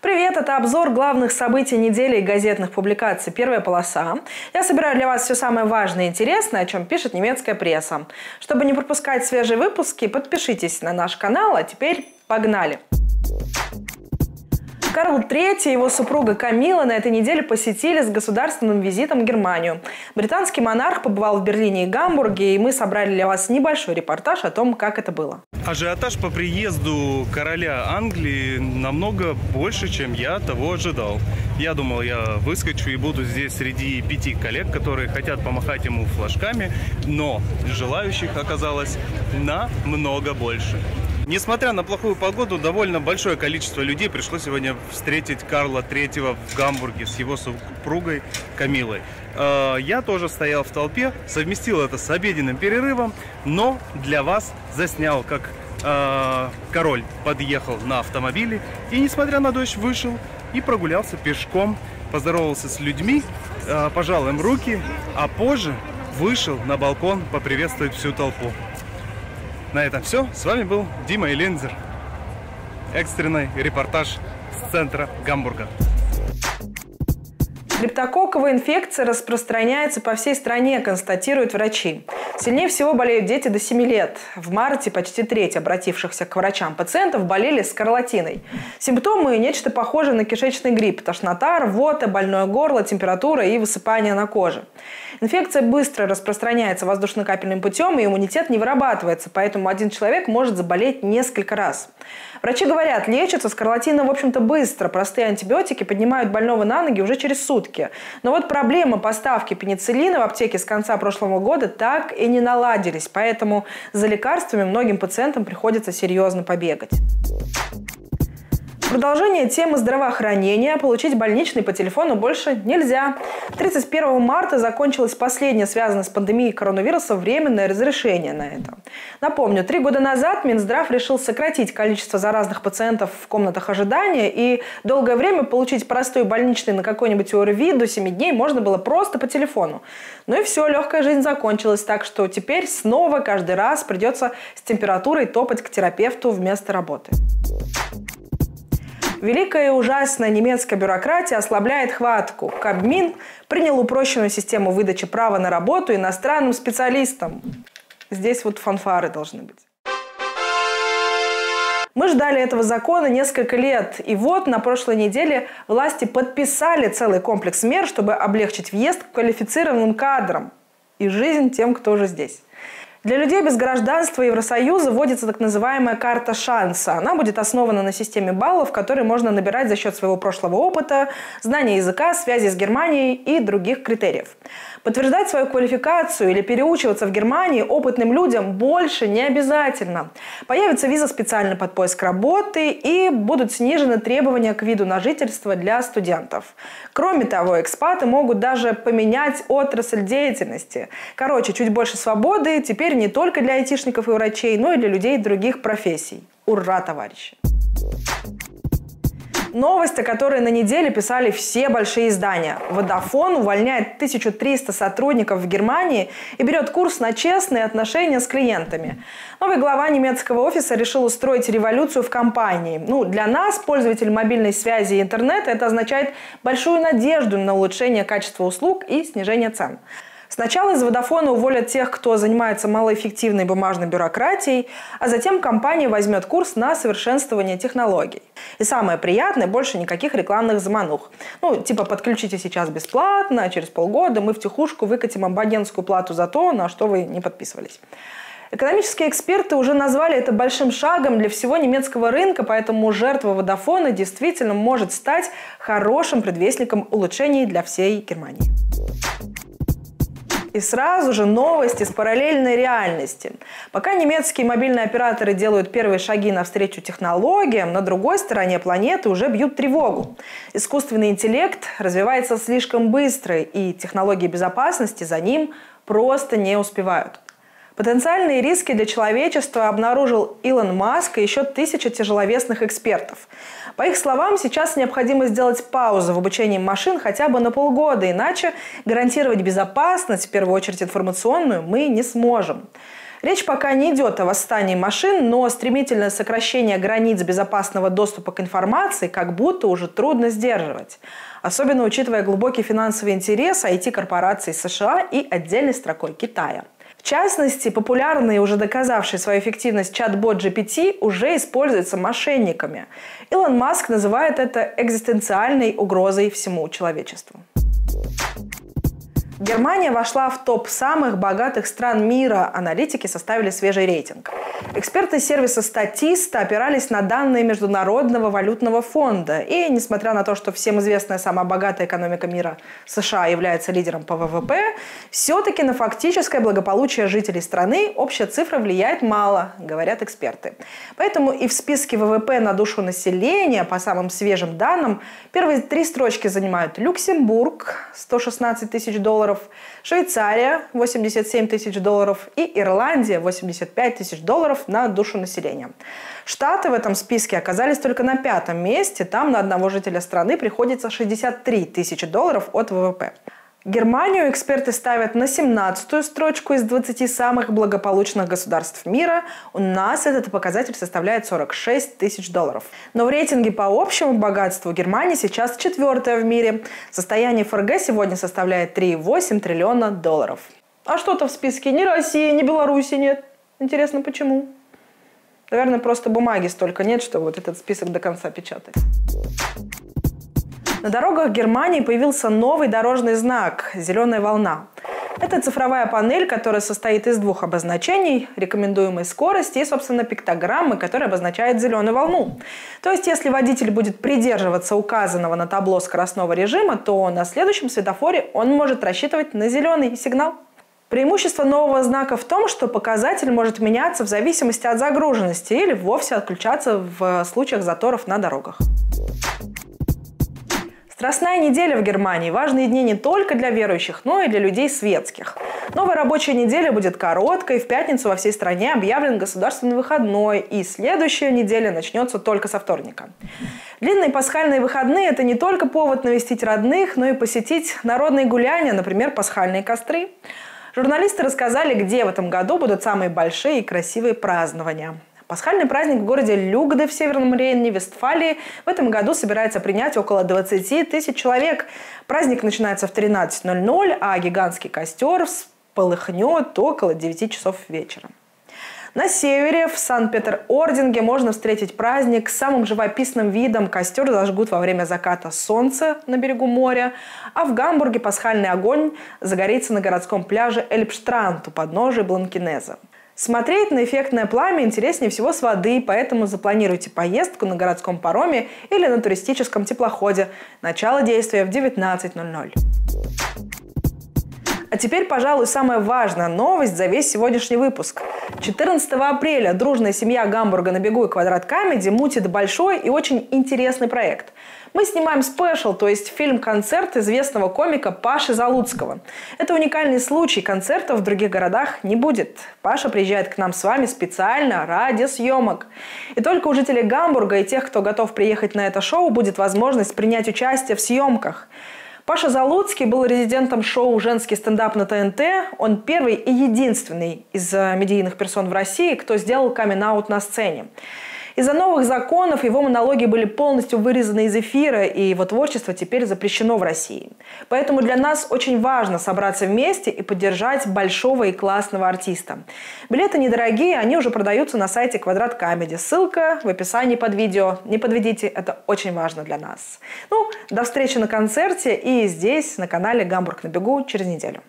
Привет, это обзор главных событий недели и газетных публикаций «Первая полоса». Я собираю для вас все самое важное и интересное, о чем пишет немецкая пресса. Чтобы не пропускать свежие выпуски, подпишитесь на наш канал, а теперь погнали! Карл III и его супруга Камила на этой неделе посетили с государственным визитом Германию. Британский монарх побывал в Берлине и Гамбурге, и мы собрали для вас небольшой репортаж о том, как это было. Ажиотаж по приезду короля Англии намного больше, чем я того ожидал. Я думал, я выскочу и буду здесь среди пяти коллег, которые хотят помахать ему флажками, но желающих оказалось намного больше. Несмотря на плохую погоду, довольно большое количество людей пришло сегодня встретить Карла III в Гамбурге с его супругой Камилой. Э, я тоже стоял в толпе, совместил это с обеденным перерывом, но для вас заснял, как э, король подъехал на автомобиле и, несмотря на дождь, вышел и прогулялся пешком, поздоровался с людьми, э, пожал им руки, а позже вышел на балкон поприветствовать всю толпу. На этом все. С вами был Дима Элинзер. Экстренный репортаж с центра Гамбурга. Криптококковая инфекция распространяется по всей стране, констатируют врачи. Сильнее всего болеют дети до 7 лет. В марте почти треть обратившихся к врачам пациентов болели скарлатиной. Симптомы – нечто похожее на кишечный грипп – тошнота, рвота, больное горло, температура и высыпание на коже. Инфекция быстро распространяется воздушно-капельным путем, и иммунитет не вырабатывается, поэтому один человек может заболеть несколько раз. Врачи говорят, лечится скарлатина, в общем-то, быстро. Простые антибиотики поднимают больного на ноги уже через сутки. Но вот проблема поставки пенициллина в аптеке с конца прошлого года так и не наладились, поэтому за лекарствами многим пациентам приходится серьезно побегать. Продолжение темы здравоохранения. Получить больничный по телефону больше нельзя. 31 марта закончилось последнее связанное с пандемией коронавируса временное разрешение на это. Напомню, три года назад Минздрав решил сократить количество заразных пациентов в комнатах ожидания, и долгое время получить простой больничный на какой-нибудь ОРВИ до 7 дней можно было просто по телефону. Ну и все, легкая жизнь закончилась, так что теперь снова каждый раз придется с температурой топать к терапевту вместо работы. Великая и ужасная немецкая бюрократия ослабляет хватку. Кабмин принял упрощенную систему выдачи права на работу иностранным специалистам. Здесь вот фанфары должны быть. Мы ждали этого закона несколько лет. И вот на прошлой неделе власти подписали целый комплекс мер, чтобы облегчить въезд квалифицированным кадрам и жизнь тем, кто уже здесь. Для людей без гражданства Евросоюза вводится так называемая карта шанса. Она будет основана на системе баллов, которые можно набирать за счет своего прошлого опыта, знания языка, связи с Германией и других критериев. Подтверждать свою квалификацию или переучиваться в Германии опытным людям больше не обязательно. Появится виза специально под поиск работы и будут снижены требования к виду на жительство для студентов. Кроме того, экспаты могут даже поменять отрасль деятельности. Короче, чуть больше свободы теперь не только для айтишников и врачей, но и для людей других профессий. Ура, товарищи! Новость, о которой на неделе писали все большие издания. Vodafone увольняет 1300 сотрудников в Германии и берет курс на честные отношения с клиентами. Новый глава немецкого офиса решил устроить революцию в компании. Ну, для нас, пользователь мобильной связи и интернета, это означает большую надежду на улучшение качества услуг и снижение цен. Сначала из Водофона уволят тех, кто занимается малоэффективной бумажной бюрократией, а затем компания возьмет курс на совершенствование технологий. И самое приятное, больше никаких рекламных заманух. Ну, типа подключите сейчас бесплатно, а через полгода мы в тихушку выкатим абонентскую плату за то, на что вы не подписывались. Экономические эксперты уже назвали это большим шагом для всего немецкого рынка, поэтому жертва Водофона действительно может стать хорошим предвестником улучшений для всей Германии. И сразу же новости с параллельной реальности. Пока немецкие мобильные операторы делают первые шаги навстречу технологиям, на другой стороне планеты уже бьют тревогу. Искусственный интеллект развивается слишком быстро, и технологии безопасности за ним просто не успевают. Потенциальные риски для человечества обнаружил Илон Маск и еще тысяча тяжеловесных экспертов. По их словам, сейчас необходимо сделать паузу в обучении машин хотя бы на полгода, иначе гарантировать безопасность, в первую очередь информационную, мы не сможем. Речь пока не идет о восстании машин, но стремительное сокращение границ безопасного доступа к информации как будто уже трудно сдерживать. Особенно учитывая глубокий финансовый интерес IT-корпораций США и отдельной строкой Китая. В частности, популярный и уже доказавший свою эффективность чат-бот GPT уже используется мошенниками. Илон Маск называет это экзистенциальной угрозой всему человечеству. Германия вошла в топ самых богатых стран мира. Аналитики составили свежий рейтинг. Эксперты сервиса «Статиста» опирались на данные Международного валютного фонда. И, несмотря на то, что всем известная самая богатая экономика мира США является лидером по ВВП, все-таки на фактическое благополучие жителей страны общая цифра влияет мало, говорят эксперты. Поэтому и в списке ВВП на душу населения, по самым свежим данным, первые три строчки занимают Люксембург – 116 тысяч долларов, долларов, Швейцария 87 тысяч долларов и Ирландия 85 тысяч долларов на душу населения. Штаты в этом списке оказались только на пятом месте. Там на одного жителя страны приходится 63 тысячи долларов от ВВП. Германию эксперты ставят на 17-ю строчку из 20 самых благополучных государств мира. У нас этот показатель составляет 46 тысяч долларов. Но в рейтинге по общему богатству Германия сейчас четвертая в мире. Состояние ФРГ сегодня составляет 3,8 триллиона долларов. А что-то в списке ни России, ни Беларуси нет. Интересно, почему? Наверное, просто бумаги столько нет, что вот этот список до конца печатать. На дорогах Германии появился новый дорожный знак «Зеленая волна». Это цифровая панель, которая состоит из двух обозначений – рекомендуемой скорости и, собственно, пиктограммы, которая обозначает зеленую волну. То есть, если водитель будет придерживаться указанного на табло скоростного режима, то на следующем светофоре он может рассчитывать на зеленый сигнал. Преимущество нового знака в том, что показатель может меняться в зависимости от загруженности или вовсе отключаться в случаях заторов на дорогах. Страстная неделя в Германии. Важные дни не только для верующих, но и для людей светских. Новая рабочая неделя будет короткой. В пятницу во всей стране объявлен государственный выходной. И следующая неделя начнется только со вторника. Длинные пасхальные выходные – это не только повод навестить родных, но и посетить народные гуляния, например, пасхальные костры. Журналисты рассказали, где в этом году будут самые большие и красивые празднования. Пасхальный праздник в городе Люгде в Северном Рейне, Вестфалии в этом году собирается принять около 20 тысяч человек. Праздник начинается в 13.00, а гигантский костер полыхнет около 9 часов вечера. На севере, в Сан-Петер-Ординге, можно встретить праздник с самым живописным видом. Костер зажгут во время заката солнца на берегу моря. А в Гамбурге пасхальный огонь загорится на городском пляже Эльпштранд у подножия Бланкинеза. Смотреть на эффектное пламя интереснее всего с воды, поэтому запланируйте поездку на городском пароме или на туристическом теплоходе. Начало действия в 19.00. А теперь, пожалуй, самая важная новость за весь сегодняшний выпуск. 14 апреля дружная семья Гамбурга на бегу и Квадрат Comedy мутит большой и очень интересный проект – мы снимаем special, то есть фильм-концерт известного комика Паши Залуцкого. Это уникальный случай, концертов в других городах не будет. Паша приезжает к нам с вами специально ради съемок. И только у жителей Гамбурга и тех, кто готов приехать на это шоу, будет возможность принять участие в съемках. Паша Залуцкий был резидентом шоу «Женский стендап» на ТНТ. Он первый и единственный из э, медийных персон в России, кто сделал камин-аут на сцене. Из-за новых законов его монологи были полностью вырезаны из эфира, и его творчество теперь запрещено в России. Поэтому для нас очень важно собраться вместе и поддержать большого и классного артиста. Билеты недорогие, они уже продаются на сайте Квадрат Камеди. Ссылка в описании под видео. Не подведите, это очень важно для нас. Ну, до встречи на концерте и здесь, на канале «Гамбург на бегу» через неделю.